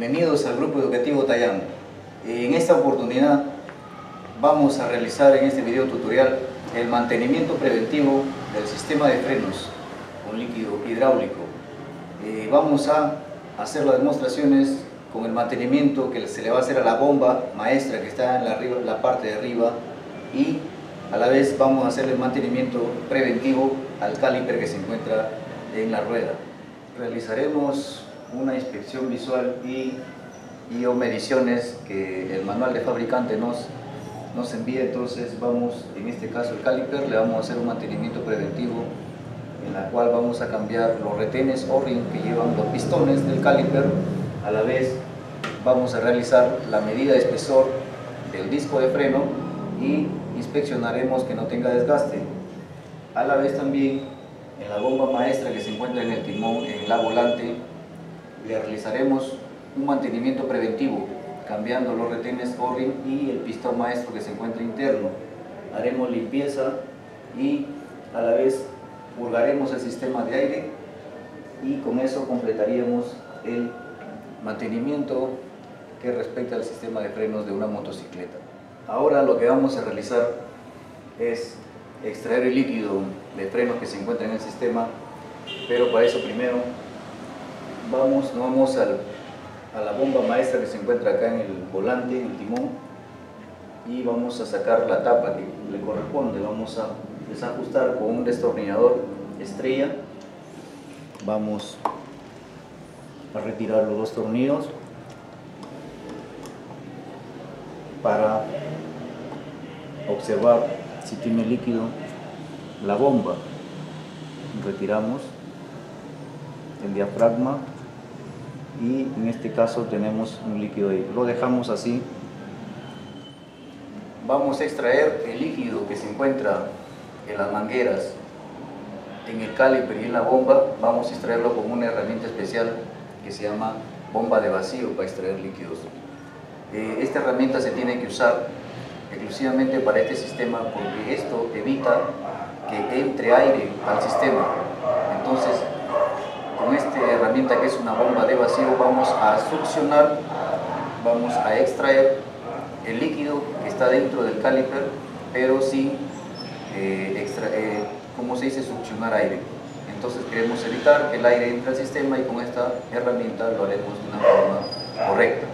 Bienvenidos al Grupo Educativo Tayán. En esta oportunidad vamos a realizar en este video tutorial el mantenimiento preventivo del sistema de frenos con líquido hidráulico. Eh, vamos a hacer las demostraciones con el mantenimiento que se le va a hacer a la bomba maestra que está en la, la parte de arriba y a la vez vamos a hacer el mantenimiento preventivo al caliper que se encuentra en la rueda. Realizaremos una inspección visual y, y o mediciones que el manual de fabricante nos, nos envía, entonces vamos, en este caso el caliper, le vamos a hacer un mantenimiento preventivo en la cual vamos a cambiar los retenes o ring que llevan los pistones del caliper, a la vez vamos a realizar la medida de espesor del disco de freno y inspeccionaremos que no tenga desgaste. A la vez también en la bomba maestra que se encuentra en el timón, en la volante, le realizaremos un mantenimiento preventivo, cambiando los retenes O-ring y el pistón maestro que se encuentra interno. Haremos limpieza y a la vez purgaremos el sistema de aire y con eso completaríamos el mantenimiento que respecta al sistema de frenos de una motocicleta. Ahora lo que vamos a realizar es extraer el líquido de frenos que se encuentra en el sistema, pero para eso primero vamos, vamos a la bomba maestra que se encuentra acá en el volante, en el timón, y vamos a sacar la tapa que le corresponde, vamos a desajustar con un destornillador estrella, vamos a retirar los dos tornillos para observar si tiene líquido la bomba. Retiramos el diafragma y en este caso tenemos un líquido ahí. Lo dejamos así. Vamos a extraer el líquido que se encuentra en las mangueras en el caliper y en la bomba. Vamos a extraerlo con una herramienta especial que se llama bomba de vacío para extraer líquidos. Eh, esta herramienta se tiene que usar exclusivamente para este sistema porque esto evita que entre aire al sistema. Entonces, con esta herramienta que es una bomba de vacío, vamos a succionar, vamos a extraer el líquido que está dentro del caliper, pero sin, eh, eh, como se dice, succionar aire. Entonces queremos evitar que el aire entre al sistema y con esta herramienta lo haremos de una forma correcta.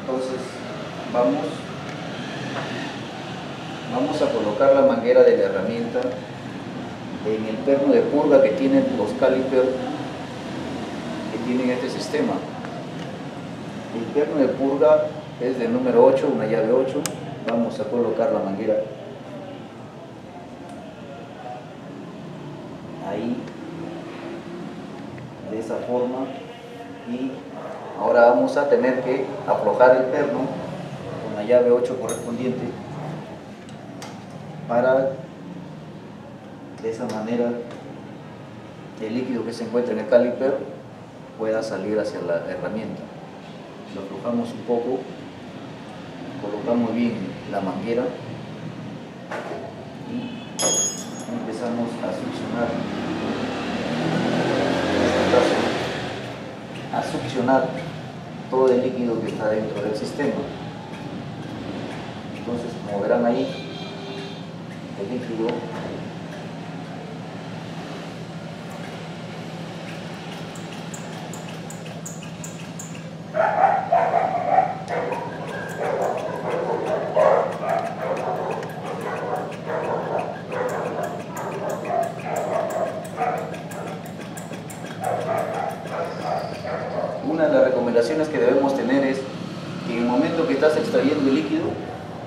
Entonces, vamos, vamos a colocar la manguera de la herramienta en el perno de purga que tienen los calipers que tienen este sistema. El perno de purga es del número 8, una llave 8. Vamos a colocar la manguera ahí, de esa forma y Ahora vamos a tener que aflojar el perno con la llave 8 correspondiente para de esa manera el líquido que se encuentra en el caliper pueda salir hacia la herramienta. Lo aflojamos un poco, colocamos bien la manguera y empezamos a succionar a succionar todo el líquido que está dentro del sistema. Entonces, como verán ahí, el líquido una de las recomendaciones que debemos tener es que en el momento que estás extrayendo el líquido,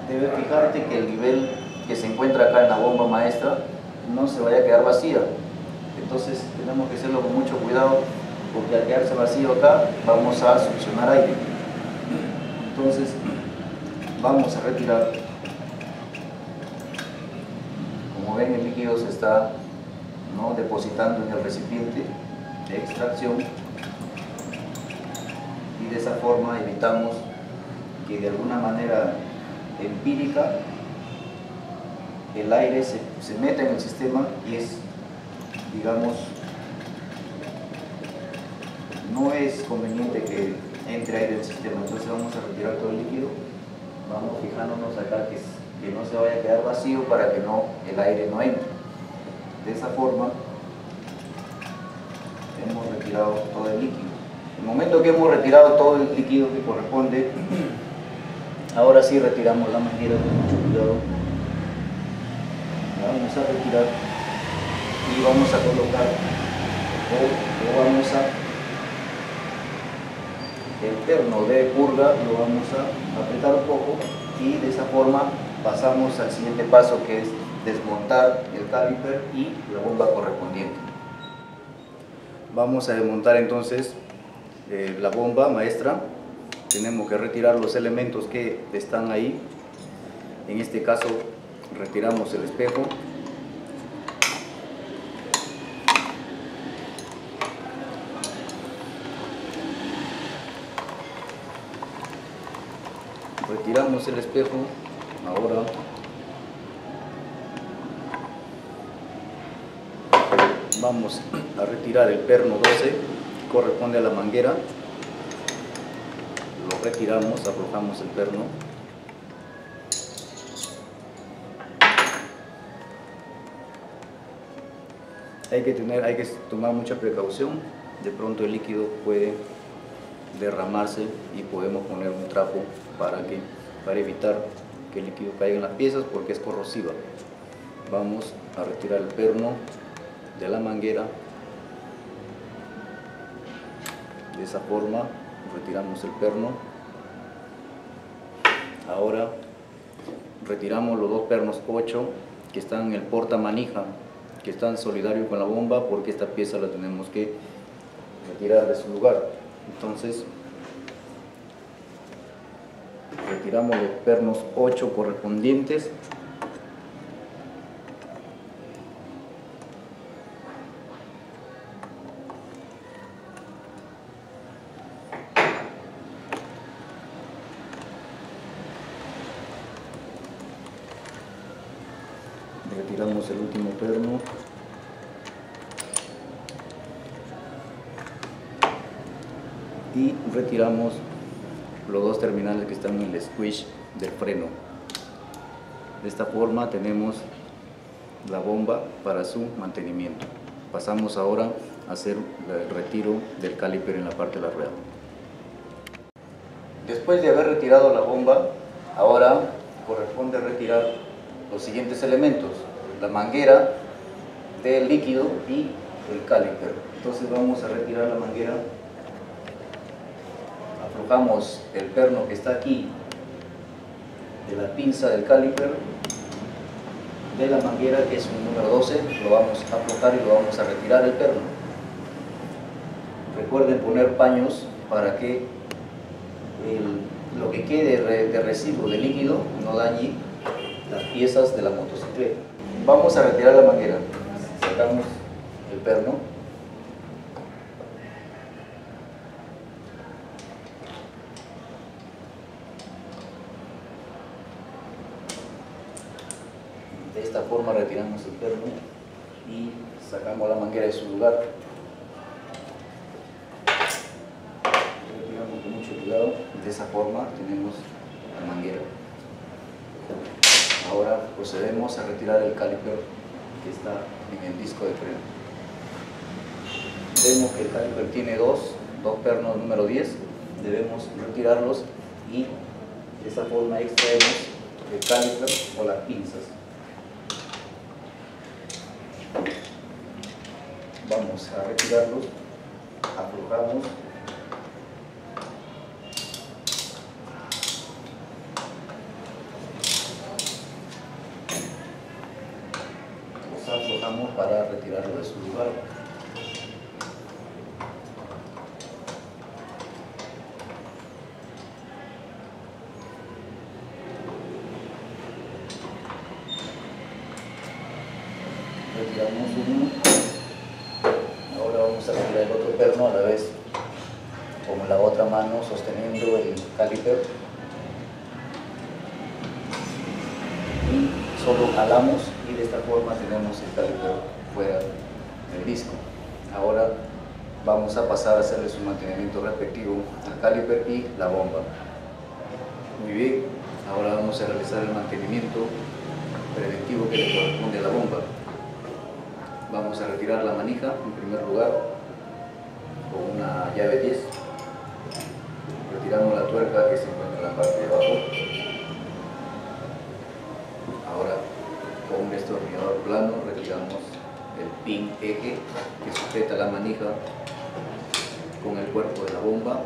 debes fijarte que el nivel que se encuentra acá en la bomba maestra no se vaya a quedar vacía. Entonces tenemos que hacerlo con mucho cuidado porque al quedarse vacío acá vamos a succionar aire. Entonces vamos a retirar. Como ven el líquido se está ¿no? depositando en el recipiente de extracción y de esa forma evitamos que de alguna manera empírica el aire se, se meta en el sistema y es, digamos, no es conveniente que entre aire del sistema, entonces vamos a retirar todo el líquido, vamos fijándonos acá que, que no se vaya a quedar vacío para que no, el aire no entre. De esa forma hemos retirado todo el líquido. El momento que hemos retirado todo el líquido que corresponde, ahora sí retiramos la manguera con mucho cuidado. La vamos a retirar y vamos a colocar o, vamos a el perno de purga lo vamos a apretar un poco y de esa forma pasamos al siguiente paso que es desmontar el caliper y la bomba correspondiente. Vamos a desmontar entonces la bomba maestra. Tenemos que retirar los elementos que están ahí. En este caso retiramos el espejo. Retiramos el espejo. Ahora vamos a retirar el perno 12 corresponde a la manguera. Lo retiramos, arrojamos el perno. Hay que tener, hay que tomar mucha precaución. De pronto el líquido puede derramarse y podemos poner un trapo para que para evitar que el líquido caiga en las piezas porque es corrosiva. Vamos a retirar el perno de la manguera. De esa forma retiramos el perno. Ahora retiramos los dos pernos 8 que están en el porta manija, que están solidarios con la bomba porque esta pieza la tenemos que retirar de su lugar. Entonces retiramos los pernos 8 correspondientes y retiramos los dos terminales que están en el squish del freno. De esta forma tenemos la bomba para su mantenimiento. Pasamos ahora a hacer el retiro del caliper en la parte de la rueda. Después de haber retirado la bomba ahora corresponde retirar los siguientes elementos, la manguera del líquido y el caliper. Entonces vamos a retirar la manguera, aflojamos el perno que está aquí de la pinza del caliper de la manguera que es un número 12, lo vamos a aflojar y lo vamos a retirar el perno. Recuerden poner paños para que lo que quede de residuo de líquido no dañe las piezas de la motocicleta. Vamos a retirar la manguera. Sacamos el perno. De esta forma retiramos el perno y sacamos la manguera de su lugar. Retiramos con mucho cuidado. De esa forma tenemos la manguera. Ahora procedemos a retirar el caliper que está en el disco de freno. Vemos que el caliper tiene dos, dos pernos número 10, debemos retirarlos y de esta forma extraemos el caliper o las pinzas. Vamos a retirarlos, aflojamos para retirarlo de su lugar. Retiramos uno. Ahora vamos a retirar el otro perno a la vez, con la otra mano sosteniendo el caliper. Y solo jalamos de esta forma tenemos el caliper fuera del disco. Ahora vamos a pasar a hacerle su mantenimiento respectivo al caliper y la bomba. Muy bien, ahora vamos a realizar el mantenimiento preventivo que le corresponde a la bomba. Vamos a retirar la manija en primer lugar con una llave 10. Retiramos la tuerca que se encuentra en la parte de abajo. Ahora con un destornillador plano retiramos el pin eje que sujeta la manija con el cuerpo de la bomba.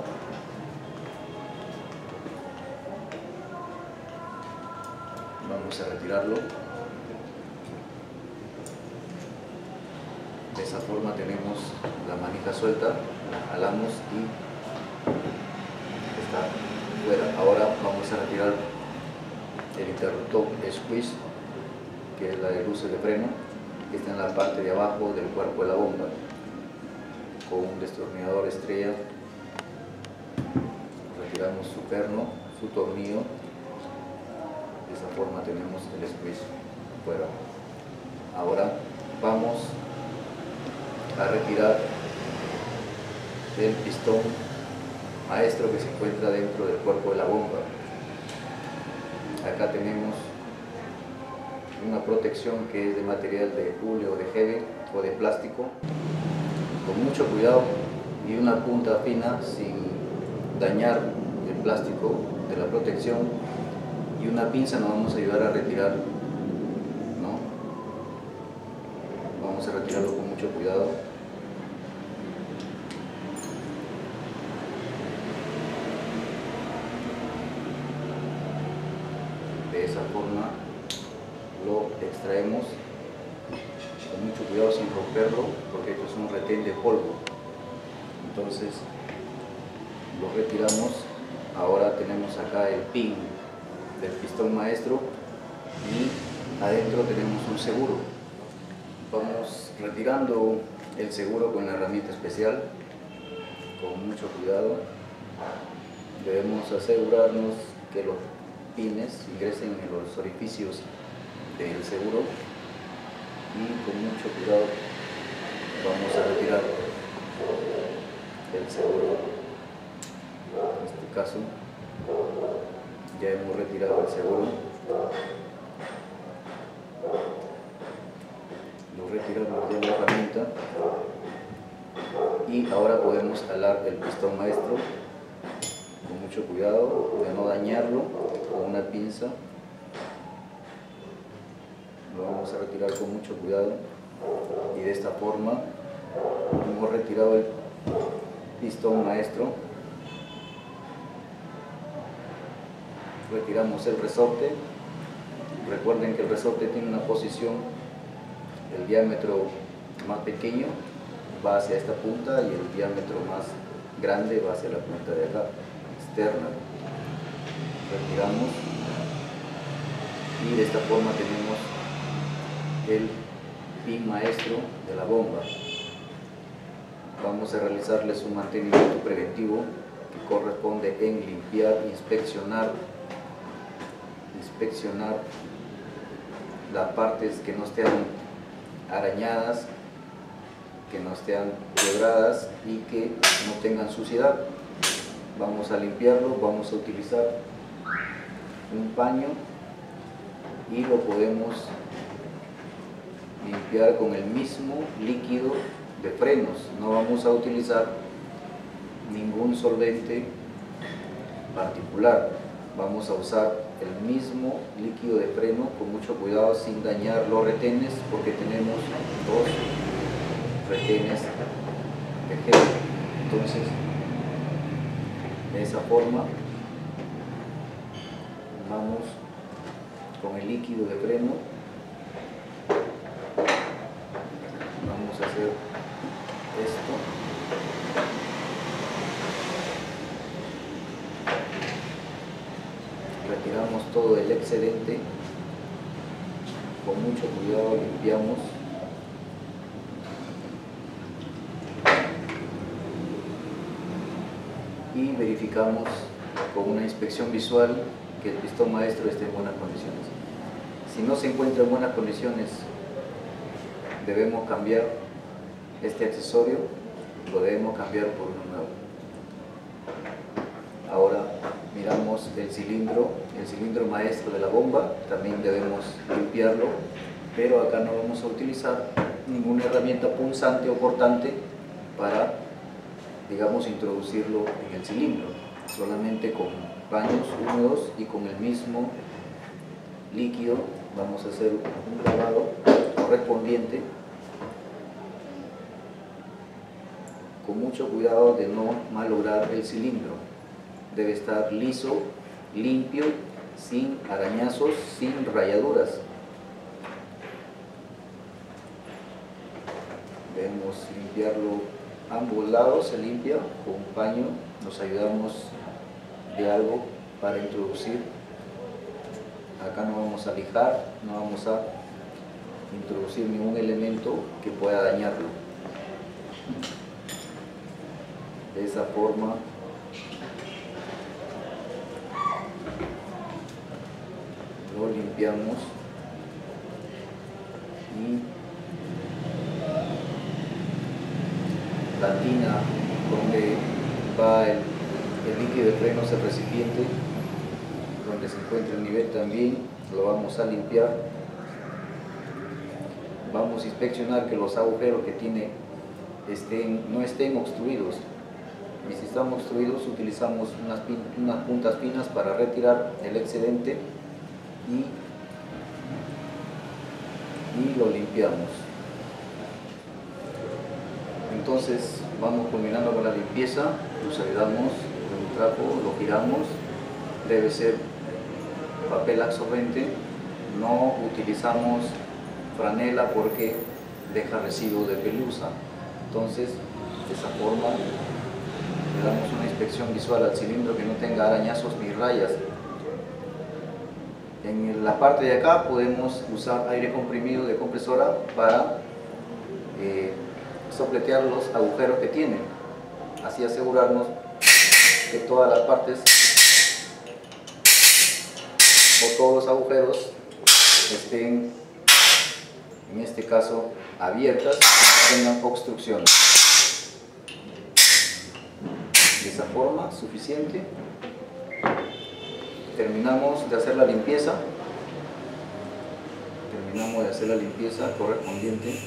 Vamos a retirarlo. De esa forma tenemos la manija suelta, la jalamos y está fuera. Ahora vamos a retirar el interruptor squeeze, que es la de luces de freno, que está en la parte de abajo del cuerpo de la bomba con un destornillador estrella. Retiramos su perno, su tornillo. De esa forma tenemos el squeeze fuera. Ahora vamos a retirar el pistón maestro que se encuentra dentro del cuerpo de la bomba. Acá tenemos una protección que es de material de hule o de gel o de plástico con mucho cuidado y una punta fina sin dañar el plástico de la protección. Y una pinza nos vamos a ayudar a retirar ¿no? vamos a retirarlo con mucho cuidado. De esa forma lo extraemos sin romperlo, porque esto es un retén de polvo. Entonces lo retiramos. Ahora tenemos acá el pin del pistón maestro y adentro tenemos un seguro. Vamos retirando el seguro con la herramienta especial, con mucho cuidado. Debemos asegurarnos que los pines ingresen en los orificios del seguro y con mucho cuidado vamos a retirar el seguro. En este caso ya hemos retirado el seguro. Lo retiramos de la herramienta y ahora podemos jalar el pistón maestro con mucho cuidado de no dañarlo con una pinza lo vamos a retirar con mucho cuidado y de esta forma hemos retirado el pistón maestro. Retiramos el resorte. Recuerden que el resorte tiene una posición el diámetro más pequeño va hacia esta punta y el diámetro más grande va hacia la punta de acá externa. Retiramos y de esta forma tenemos el pin maestro de la bomba. Vamos a realizarle su mantenimiento preventivo que corresponde en limpiar, inspeccionar, inspeccionar las partes que no estén arañadas, que no estén quebradas y que no tengan suciedad. Vamos a limpiarlo, vamos a utilizar un paño y lo podemos limpiar con el mismo líquido de frenos. No vamos a utilizar ningún solvente particular. Vamos a usar el mismo líquido de freno con mucho cuidado sin dañar los retenes porque tenemos dos retenes de gel. Entonces, de esa forma, vamos con el líquido de freno hacer esto. Retiramos todo el excedente. Con mucho cuidado limpiamos. Y verificamos con una inspección visual que el pistón maestro esté en buenas condiciones. Si no se encuentra en buenas condiciones, debemos cambiar este accesorio lo debemos cambiar por uno nuevo. Ahora miramos el cilindro, el cilindro maestro de la bomba, también debemos limpiarlo, pero acá no vamos a utilizar ninguna herramienta punzante o cortante para, digamos, introducirlo en el cilindro, solamente con paños húmedos y con el mismo líquido vamos a hacer un grabado correspondiente con mucho cuidado de no malograr el cilindro. Debe estar liso, limpio, sin arañazos, sin rayaduras. Debemos limpiarlo ambos lados se limpia con un paño nos ayudamos de algo para introducir. Acá no vamos a lijar, no vamos a introducir ningún elemento que pueda dañarlo. De esa forma lo limpiamos y la tina donde va el, líquido de freno, el recipiente donde se encuentra el nivel también, lo vamos a limpiar. Vamos a inspeccionar que los agujeros que tiene estén, no estén obstruidos. Y si están obstruidos utilizamos unas, unas puntas finas para retirar el excedente y, y lo limpiamos. Entonces vamos culminando con la limpieza, nos ayudamos con un trapo, lo giramos, debe ser papel absorbente, no utilizamos franela porque deja residuos de pelusa. Entonces, de esa forma, le damos una inspección visual al cilindro que no tenga arañazos ni rayas. En la parte de acá podemos usar aire comprimido de compresora para eh, sopletear los agujeros que tiene. Así asegurarnos que todas las partes o todos los agujeros estén, en este caso, abiertas y no tengan obstrucción. De esa forma, suficiente. Terminamos de hacer la limpieza. Terminamos de hacer la limpieza correspondiente.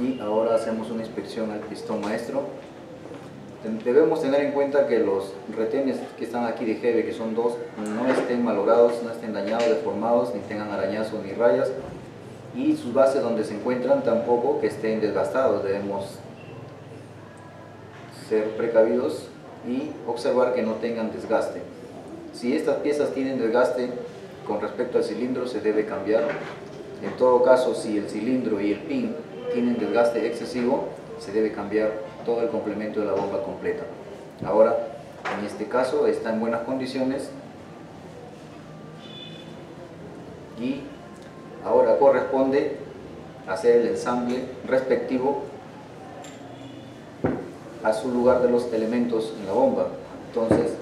Y ahora hacemos una inspección al pistón maestro debemos tener en cuenta que los retenes que están aquí de Jeve, que son dos, no estén malogrados, no estén dañados, deformados, ni tengan arañazos ni rayas, y sus bases donde se encuentran tampoco que estén desgastados. Debemos ser precavidos y observar que no tengan desgaste. Si estas piezas tienen desgaste con respecto al cilindro, se debe cambiar. En todo caso, si el cilindro y el pin tienen desgaste excesivo, se debe cambiar todo el complemento de la bomba completa. Ahora, en este caso está en buenas condiciones y ahora corresponde hacer el ensamble respectivo a su lugar de los elementos en la bomba. Entonces,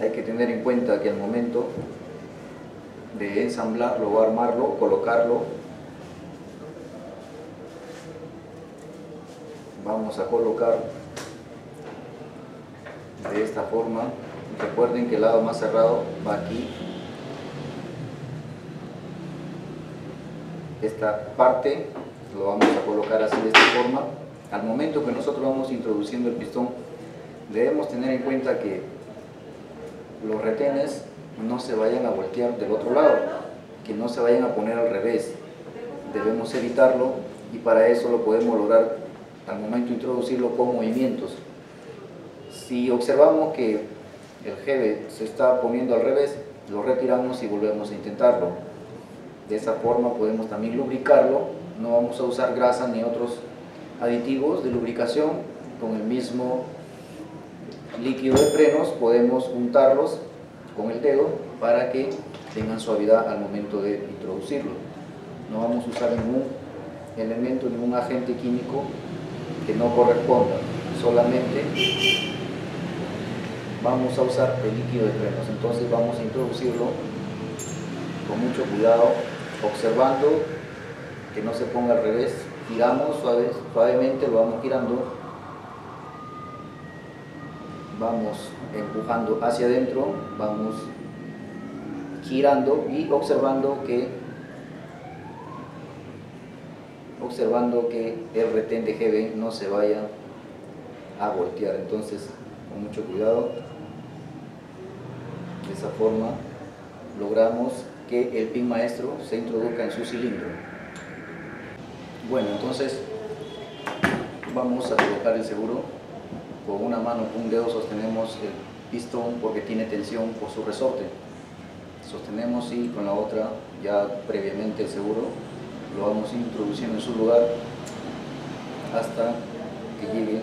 hay que tener en cuenta que al momento de ensamblarlo o armarlo, colocarlo vamos a colocar de esta forma. Recuerden que el lado más cerrado va aquí. Esta parte lo vamos a colocar así de esta forma al momento que nosotros vamos introduciendo el pistón debemos tener en cuenta que los retenes no se vayan a voltear del otro lado que no se vayan a poner al revés debemos evitarlo y para eso lo podemos lograr al momento de introducirlo con movimientos. Si observamos que el jeve se está poniendo al revés, lo retiramos y volvemos a intentarlo. De esa forma podemos también lubricarlo, no vamos a usar grasa ni otros aditivos de lubricación, con el mismo líquido de frenos podemos untarlos con el dedo para que tengan suavidad al momento de introducirlo. No vamos a usar ningún elemento, ningún agente químico que no corresponda. Solamente vamos a usar el líquido de frenos. Entonces vamos a introducirlo con mucho cuidado, observando que no se ponga al revés, giramos suave, suavemente, lo vamos girando, vamos empujando hacia adentro, vamos girando y observando que observando que el retén de GB no se vaya a voltear. Entonces con mucho cuidado de esa forma logramos que el pin maestro se introduzca en su cilindro bueno entonces vamos a colocar el seguro. Con una mano, con un dedo sostenemos el pistón porque tiene tensión por su resorte. Sostenemos y con la otra ya previamente el seguro lo vamos introduciendo en su lugar hasta que llegue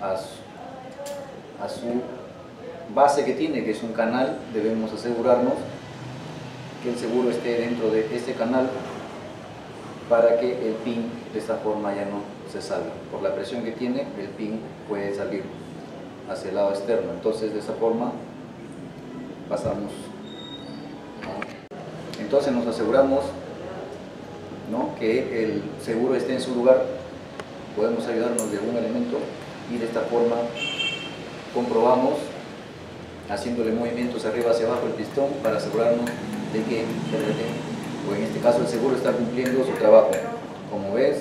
a su, base que tiene, que es un canal, debemos asegurarnos que el seguro esté dentro de este canal para que el pin de esta forma ya no se salga. Por la presión que tiene, el pin puede salir hacia el lado externo. Entonces, de esa forma, pasamos. Entonces nos aseguramos ¿no? que el seguro esté en su lugar, podemos ayudarnos de algún elemento y de esta forma comprobamos haciéndole movimientos arriba hacia abajo el pistón para asegurarnos de que o en este caso el seguro está cumpliendo su trabajo. Como ves,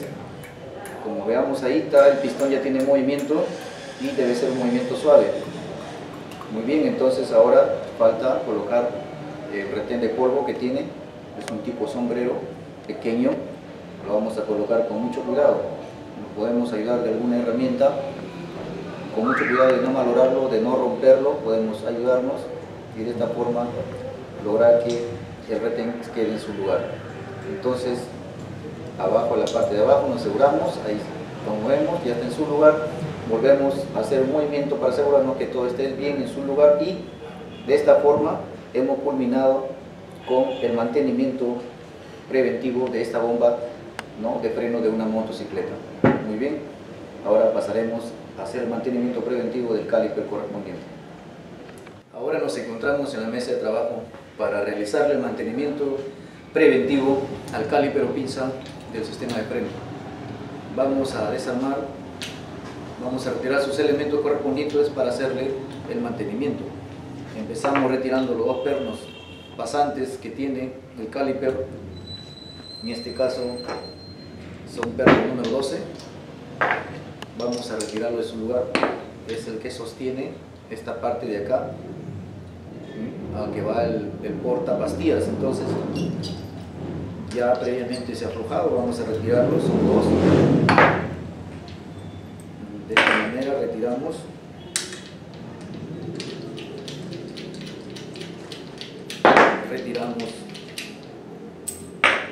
como veamos ahí está, el pistón ya tiene movimiento y debe ser un movimiento suave. Muy bien, entonces ahora falta colocar el retén de polvo que tiene, es un tipo sombrero pequeño, lo vamos a colocar con mucho cuidado. Nos podemos ayudar de alguna herramienta, con mucho cuidado de no malorarlo, de no romperlo, podemos ayudarnos y de esta forma lograr que el retén quede en su lugar. Entonces, abajo, la parte de abajo, nos aseguramos, ahí lo movemos, ya está en su lugar, volvemos a hacer un movimiento para asegurarnos que todo esté bien en su lugar y de esta forma hemos culminado con el mantenimiento preventivo de esta bomba de freno de una motocicleta. Muy bien, ahora pasaremos a hacer el mantenimiento preventivo del caliper correspondiente. Ahora nos encontramos en la mesa de trabajo para realizar el mantenimiento preventivo al caliper o pinza del sistema de freno. Vamos a desarmar vamos a retirar sus elementos correspondientes para hacerle el mantenimiento. Empezamos retirando los dos pernos pasantes que tiene el caliper, en este caso son pernos número 12. Vamos a retirarlo de su lugar, es el que sostiene esta parte de acá, a que va el, el portapastillas, entonces ya previamente se ha aflojado, vamos a retirarlo, son dos. De esta manera retiramos. Retiramos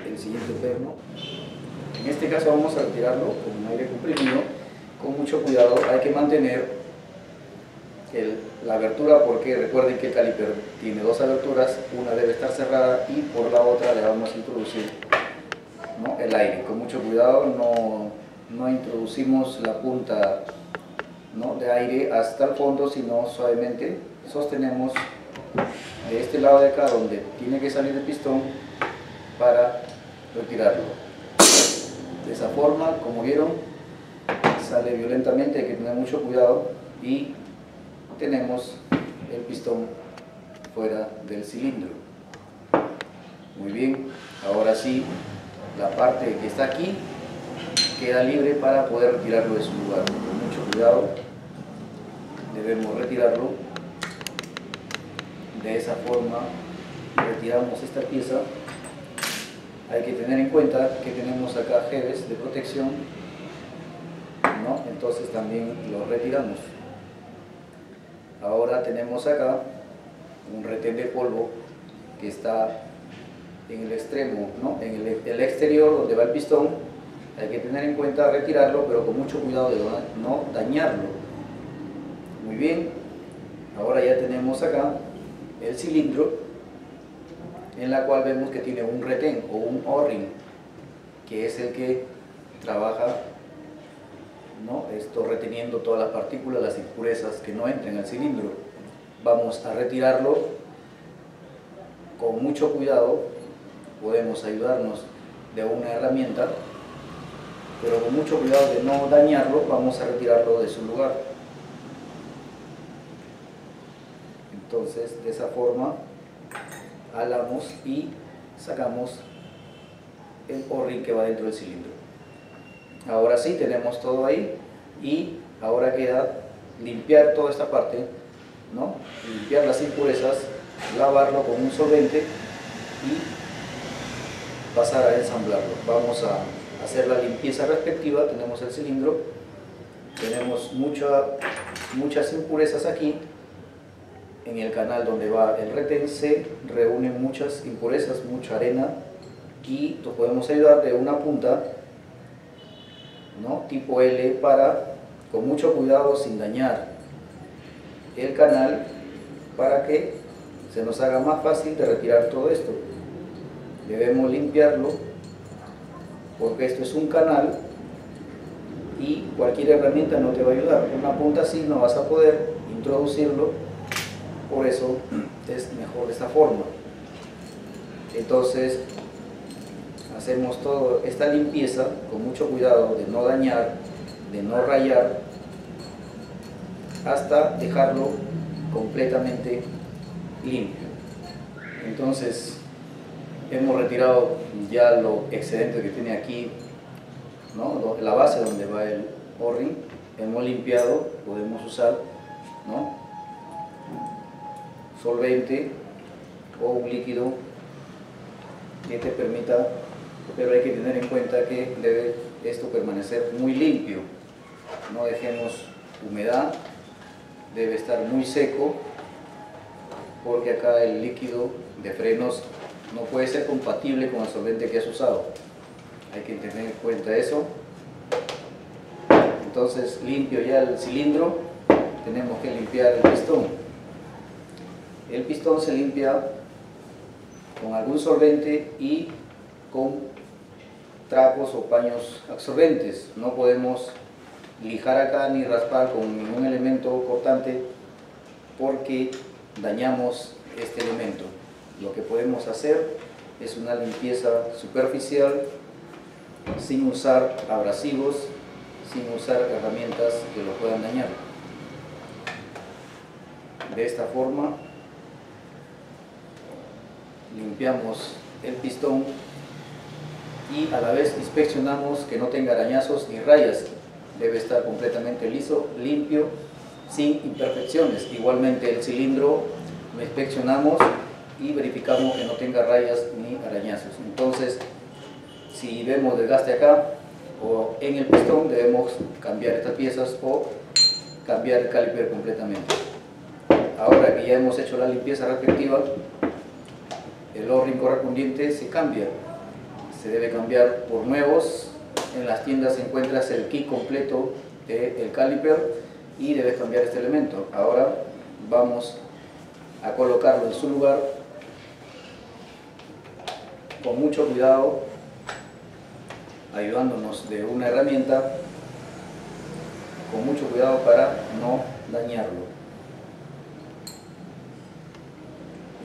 el siguiente perno. En este caso vamos a retirarlo con un aire comprimido. Con mucho cuidado hay que mantener la abertura porque recuerden que el caliper tiene dos aberturas una debe estar cerrada y por la otra le vamos a introducir el aire. Con mucho cuidado no no introducimos la punta de aire hasta el fondo, sino suavemente sostenemos este lado de acá donde tiene que salir el pistón para retirarlo. De esa forma, como vieron, sale violentamente, hay que tener mucho cuidado y tenemos el pistón fuera del cilindro. Muy bien, ahora sí, la parte que está aquí queda libre para poder retirarlo de su lugar. Con mucho cuidado debemos retirarlo. De esa forma retiramos esta pieza. Hay que tener en cuenta que tenemos acá jeves de protección, ¿no? entonces también lo retiramos. Ahora tenemos acá un retén de polvo que está en el extremo, ¿no? en el, exterior donde va el pistón hay que tener en cuenta retirarlo, pero con mucho cuidado de no dañarlo. Muy bien, ahora ya tenemos acá el cilindro, en la cual vemos que tiene un retén o un O-ring, que es el que trabaja ¿no? esto reteniendo todas las partículas, las impurezas que no entren al cilindro. Vamos a retirarlo con mucho cuidado podemos ayudarnos de una herramienta, pero con mucho cuidado de no dañarlo, vamos a retirarlo de su lugar. Entonces, de esa forma, alamos y sacamos el o que va dentro del cilindro. Ahora sí, tenemos todo ahí y ahora queda limpiar toda esta parte, ¿no? limpiar las impurezas, lavarlo con un solvente y pasar a ensamblarlo. Vamos a hacer la limpieza respectiva, tenemos el cilindro, tenemos muchas impurezas aquí, en el canal donde va el retén se reúnen muchas impurezas, mucha arena y nos podemos ayudar de una punta ¿no? tipo L para con mucho cuidado sin dañar el canal para que se nos haga más fácil de retirar todo esto. Debemos limpiarlo porque esto es un canal y cualquier herramienta no te va a ayudar. Una punta así no vas a poder introducirlo por eso es mejor esta forma. Entonces hacemos toda esta limpieza con mucho cuidado de no dañar, de no rayar, hasta dejarlo completamente limpio. Entonces, hemos retirado ya lo excedente que tiene aquí, ¿no? la base donde va el o-ring, hemos limpiado, podemos usar ¿no? solvente o un líquido que te permita pero hay que tener en cuenta que debe esto permanecer muy limpio. No dejemos humedad, debe estar muy seco, porque acá el líquido de frenos no puede ser compatible con el solvente que has usado. Hay que tener en cuenta eso. Entonces limpio ya el cilindro, tenemos que limpiar el pistón. El pistón se limpia con algún solvente y con trapos o paños absorbentes. No podemos lijar acá ni raspar con ningún elemento cortante porque dañamos este elemento. Lo que podemos hacer es una limpieza superficial sin usar abrasivos, sin usar herramientas que lo puedan dañar. De esta forma limpiamos el pistón y a la vez inspeccionamos que no tenga arañazos ni rayas. Debe estar completamente liso, limpio, sin imperfecciones. Igualmente el cilindro lo inspeccionamos y verificamos que no tenga rayas ni arañazos. Entonces, si vemos desgaste acá o en el pistón, debemos cambiar estas piezas o cambiar el caliper completamente. Ahora que ya hemos hecho la limpieza respectiva, el o-ring correspondiente se cambia se debe cambiar por nuevos. En las tiendas encuentras el kit completo del caliper y debes cambiar este elemento. Ahora vamos a colocarlo en su lugar con mucho cuidado, ayudándonos de una herramienta, con mucho cuidado para no dañarlo.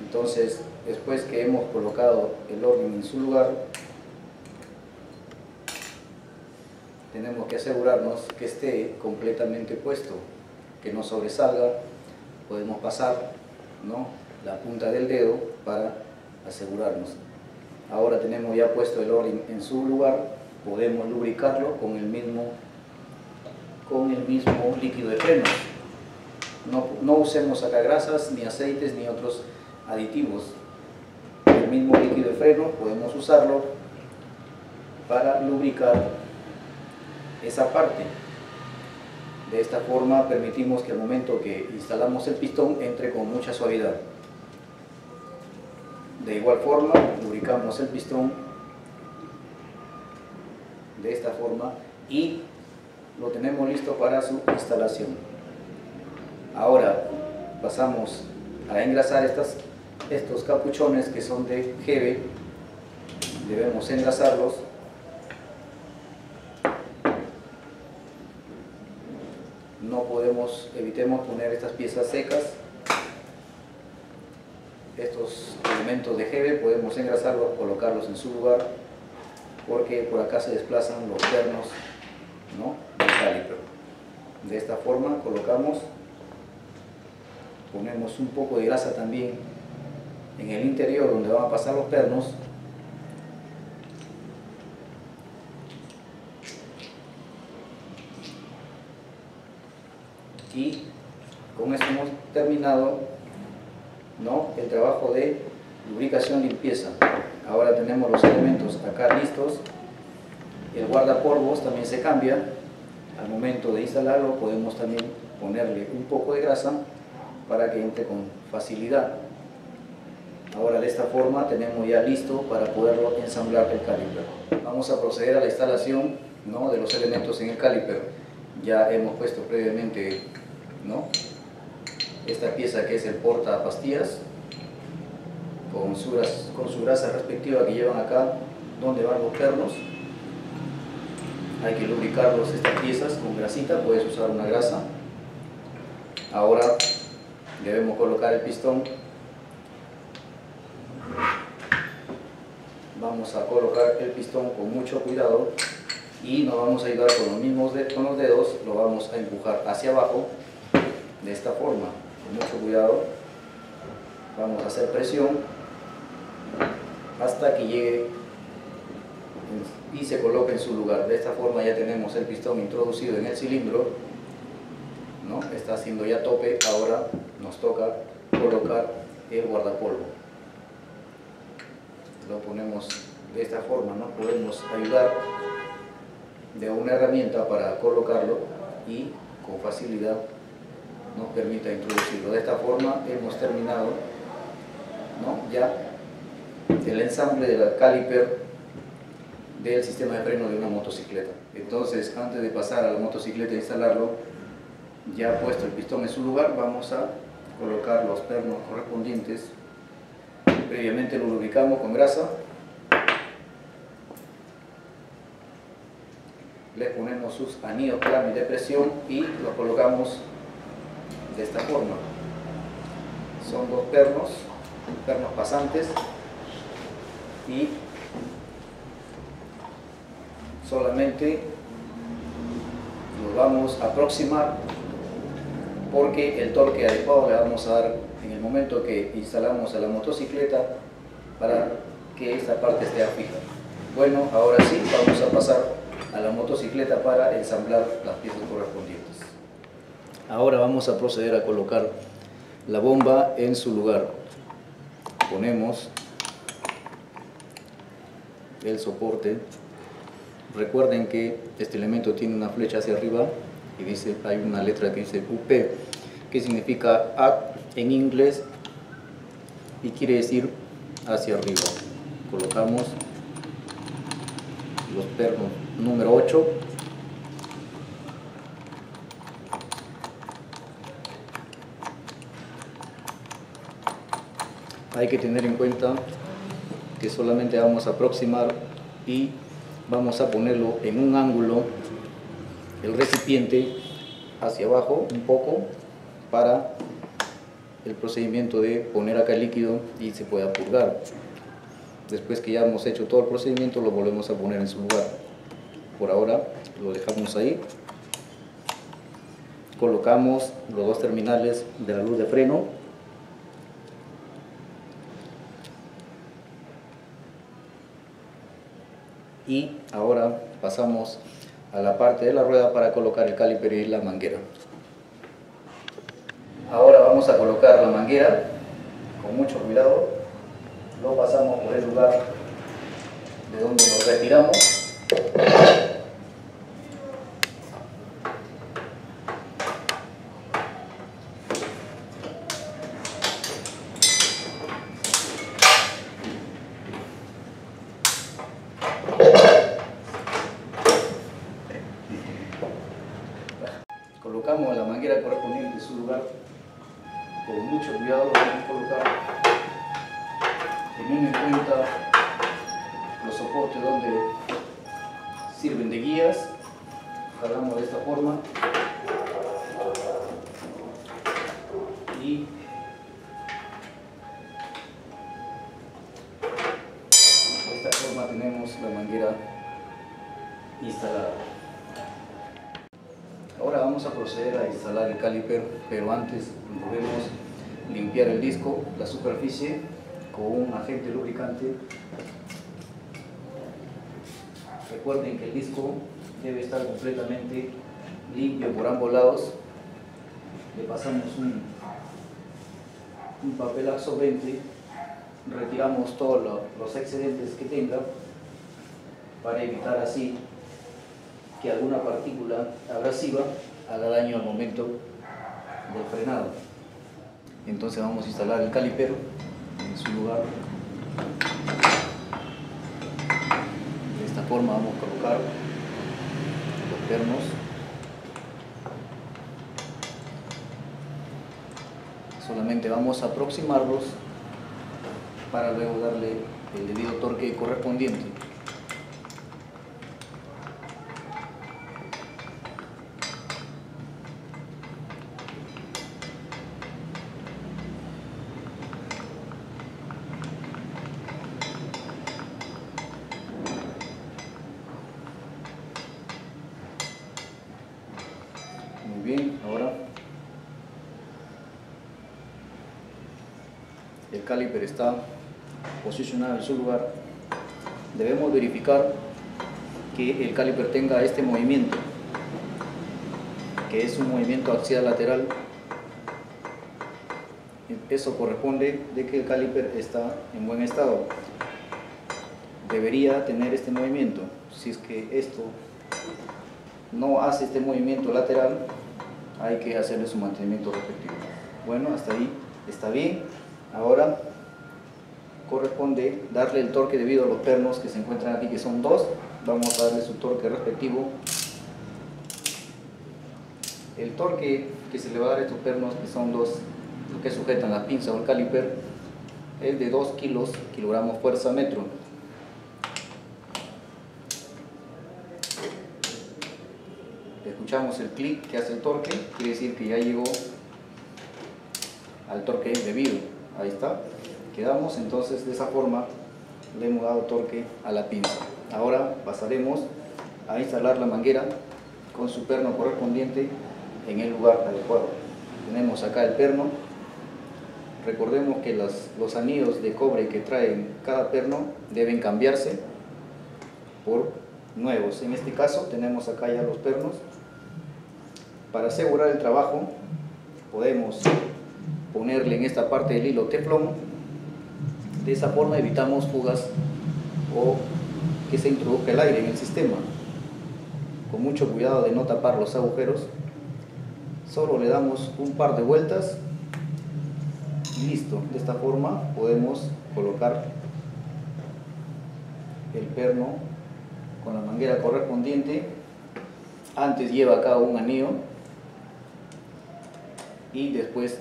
Entonces, después que hemos colocado el orden en su lugar, tenemos que asegurarnos que esté completamente puesto, que no sobresalga, podemos pasar ¿no? la punta del dedo para asegurarnos. Ahora tenemos ya puesto el orden en su lugar, podemos lubricarlo con el mismo, con el mismo líquido de freno. No, no usemos acá grasas, ni aceites, ni otros aditivos. El mismo líquido de freno podemos usarlo para lubricar esa parte. De esta forma permitimos que al momento que instalamos el pistón entre con mucha suavidad. De igual forma, lubricamos el pistón de esta forma y lo tenemos listo para su instalación. Ahora pasamos a engrasar estos capuchones que son de GB. Debemos engrasarlos podemos, evitemos poner estas piezas secas estos elementos de GB podemos engrasarlos, colocarlos en su lugar, porque por acá se desplazan los pernos ¿no? del caliper. De esta forma colocamos, ponemos un poco de grasa también en el interior donde van a pasar los pernos y con esto hemos terminado ¿no? el trabajo de lubricación limpieza. Ahora tenemos los elementos acá listos. El guardapolvos también se cambia. Al momento de instalarlo podemos también ponerle un poco de grasa para que entre con facilidad. Ahora de esta forma tenemos ya listo para poderlo ensamblar el caliper. Vamos a proceder a la instalación ¿no? de los elementos en el caliper. Ya hemos puesto previamente ¿no? esta pieza que es el porta pastillas con su, grasa respectiva que llevan acá donde van los pernos. Hay que lubricarlos estas piezas con grasita, puedes usar una grasa. Ahora debemos colocar el pistón. Vamos a colocar el pistón con mucho cuidado y nos vamos a ayudar con los mismos con los dedos, lo vamos a empujar hacia abajo de esta forma, con mucho cuidado. Vamos a hacer presión hasta que llegue y se coloque en su lugar. De esta forma ya tenemos el pistón introducido en el cilindro, ¿no? está haciendo ya tope, ahora nos toca colocar el guardapolvo. Lo ponemos de esta forma, ¿no? podemos ayudar de una herramienta para colocarlo y con facilidad nos permita introducirlo. De esta forma hemos terminado ya el ensamble de la caliper del sistema de freno de una motocicleta. Entonces, antes de pasar a la motocicleta e instalarlo, ya puesto el pistón en su lugar, vamos a colocar los pernos correspondientes. Previamente lo lubricamos con grasa. Le ponemos sus anillos clave de presión y lo colocamos de esta forma. Son dos pernos, pernos pasantes y solamente lo vamos a aproximar porque el torque adecuado le vamos a dar en el momento que instalamos a la motocicleta para que esta parte esté fija. Bueno, ahora sí, vamos a pasar a la motocicleta para ensamblar las piezas correspondientes. Ahora vamos a proceder a colocar la bomba en su lugar. Ponemos el soporte. Recuerden que este elemento tiene una flecha hacia arriba y dice, hay una letra que dice UP, que significa up en inglés y quiere decir hacia arriba. Colocamos los pernos número 8 hay que tener en cuenta que solamente vamos a aproximar y vamos a ponerlo en un ángulo el recipiente hacia abajo un poco para el procedimiento de poner acá el líquido y se pueda purgar. Después que ya hemos hecho todo el procedimiento lo volvemos a poner en su lugar. Por ahora lo dejamos ahí. Colocamos los dos terminales de la luz de freno y ahora pasamos a la parte de la rueda para colocar el caliper y la manguera. Ahora vamos a colocar la manguera con mucho cuidado, lo pasamos por el lugar de donde lo retiramos manguera instalada. Ahora vamos a proceder a instalar el caliper, pero antes debemos limpiar el disco, la superficie, con un agente lubricante. Recuerden que el disco debe estar completamente limpio por ambos lados. Le pasamos un, un papel absorbente, retiramos todos los excedentes que tenga para evitar así que alguna partícula abrasiva haga daño al momento del frenado. Entonces vamos a instalar el calipero en su lugar. De esta forma vamos a colocar los pernos. Solamente vamos a aproximarlos para luego darle el debido torque correspondiente. Bien, ahora el caliper está posicionado en su lugar. Debemos verificar que el caliper tenga este movimiento, que es un movimiento axial lateral. Eso corresponde de que el caliper está en buen estado. Debería tener este movimiento. Si es que esto no hace este movimiento lateral, hay que hacerle su mantenimiento respectivo. Bueno, hasta ahí está bien. Ahora corresponde darle el torque debido a los pernos que se encuentran aquí, que son dos. Vamos a darle su torque respectivo. El torque que se le va a dar a estos pernos, que son dos, que sujetan la pinza o el caliper, es de 2 kilos, kilogramos fuerza metro. Escuchamos el clic que hace el torque, quiere decir que ya llegó al torque debido. Ahí está. Quedamos entonces de esa forma, le hemos dado torque a la pinza. Ahora pasaremos a instalar la manguera con su perno correspondiente en el lugar adecuado. Tenemos acá el perno. Recordemos que los anillos de cobre que traen cada perno deben cambiarse por nuevos. En este caso tenemos acá ya los pernos para asegurar el trabajo, podemos ponerle en esta parte del hilo teflón. De esa forma evitamos fugas o que se introduzca el aire en el sistema. Con mucho cuidado de no tapar los agujeros. Solo le damos un par de vueltas y listo. De esta forma podemos colocar el perno con la manguera correspondiente. Antes lleva acá un anillo y después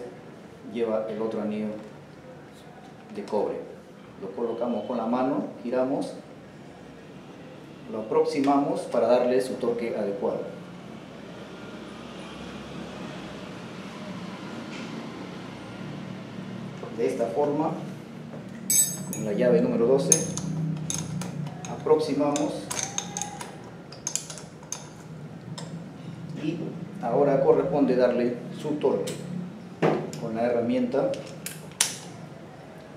lleva el otro anillo de cobre. Lo colocamos con la mano, giramos, lo aproximamos para darle su toque adecuado. De esta forma, con la llave número 12, aproximamos y ahora corresponde darle su torque con la herramienta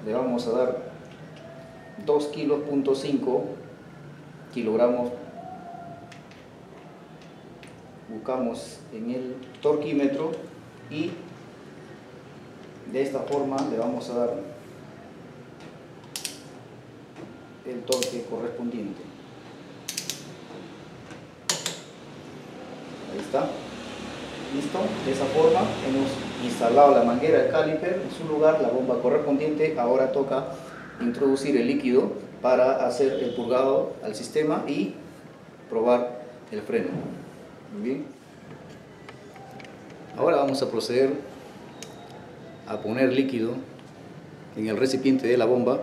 le vamos a dar 2 kilos punto 5 kilogramos. Buscamos en el torquímetro y de esta forma le vamos a dar el torque correspondiente. Ahí está ¿Listo? De esa forma hemos instalado la manguera de caliper en su lugar, la bomba correspondiente. Ahora toca introducir el líquido para hacer el purgado al sistema y probar el freno. Muy bien. Ahora vamos a proceder a poner líquido en el recipiente de la bomba.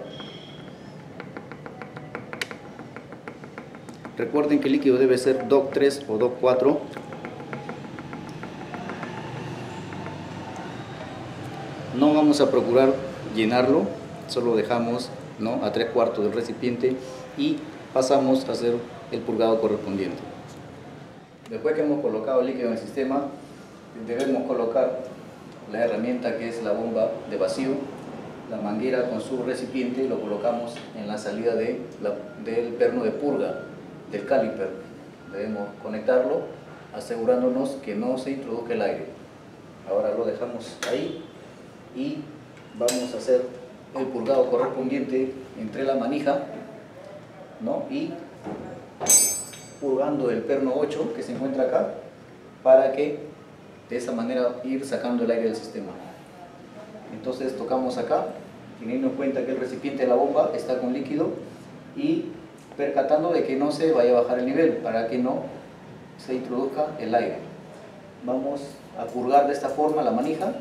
Recuerden que el líquido debe ser DOC 3 o DOC 4 No vamos a procurar llenarlo, solo dejamos ¿no? a tres cuartos del recipiente y pasamos a hacer el purgado correspondiente. Después que hemos colocado el líquido en el sistema, debemos colocar la herramienta que es la bomba de vacío, la manguera con su recipiente lo colocamos en la salida de del perno de purga del caliper. Debemos conectarlo asegurándonos que no se introduzca el aire. Ahora lo dejamos ahí y vamos a hacer el purgado correspondiente entre la manija ¿no? y purgando el perno 8 que se encuentra acá para que de esa manera ir sacando el aire del sistema. Entonces tocamos acá, teniendo en cuenta que el recipiente de la bomba está con líquido y percatando de que no se vaya a bajar el nivel para que no se introduzca el aire. Vamos a purgar de esta forma la manija.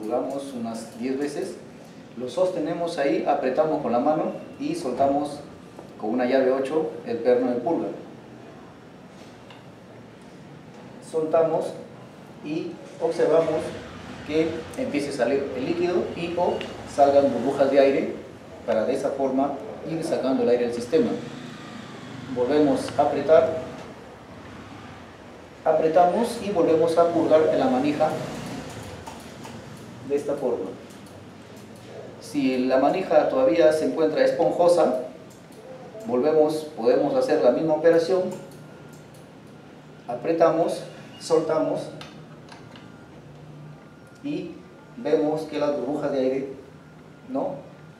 Purgamos unas 10 veces. Lo sostenemos ahí, apretamos con la mano y soltamos con una llave 8 el perno de purga. Soltamos y observamos que empiece a salir el líquido y o salgan burbujas de aire para de esa forma ir sacando el aire del sistema. Volvemos a apretar, apretamos y volvemos a purgar en la manija de esta forma. Si la manija todavía se encuentra esponjosa, volvemos, podemos hacer la misma operación, apretamos, soltamos y vemos que las burbujas de aire ¿no?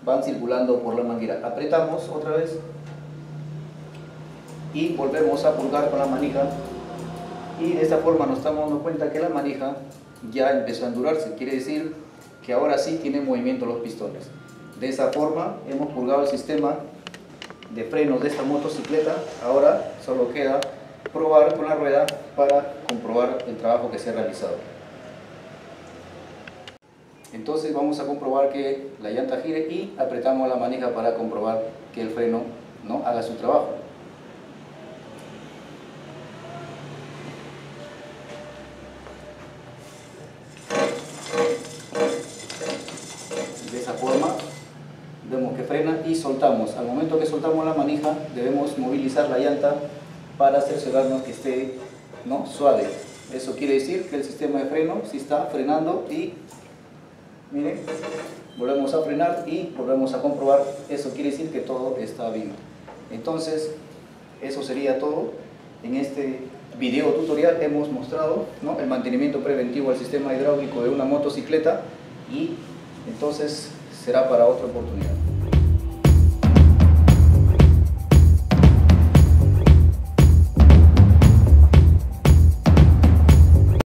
van circulando por la manguera. Apretamos otra vez y volvemos a pulgar con la manija y de esta forma nos estamos dando cuenta que la manija ya empezó a endurarse, quiere decir que ahora sí tiene movimiento los pistones. De esa forma hemos pulgado el sistema de frenos de esta motocicleta, ahora solo queda probar con la rueda para comprobar el trabajo que se ha realizado. Entonces vamos a comprobar que la llanta gire y apretamos la manija para comprobar que el freno no haga su trabajo. De esa forma vemos que frena y soltamos. Al momento que soltamos la manija debemos movilizar la llanta para cerciorarnos que esté ¿no? suave. Eso quiere decir que el sistema de freno sí está frenando y miren, volvemos a frenar y volvemos a comprobar. Eso quiere decir que todo está bien. Entonces, eso sería todo. En este video tutorial hemos mostrado ¿no? el mantenimiento preventivo al sistema hidráulico de una motocicleta y entonces será para otra oportunidad.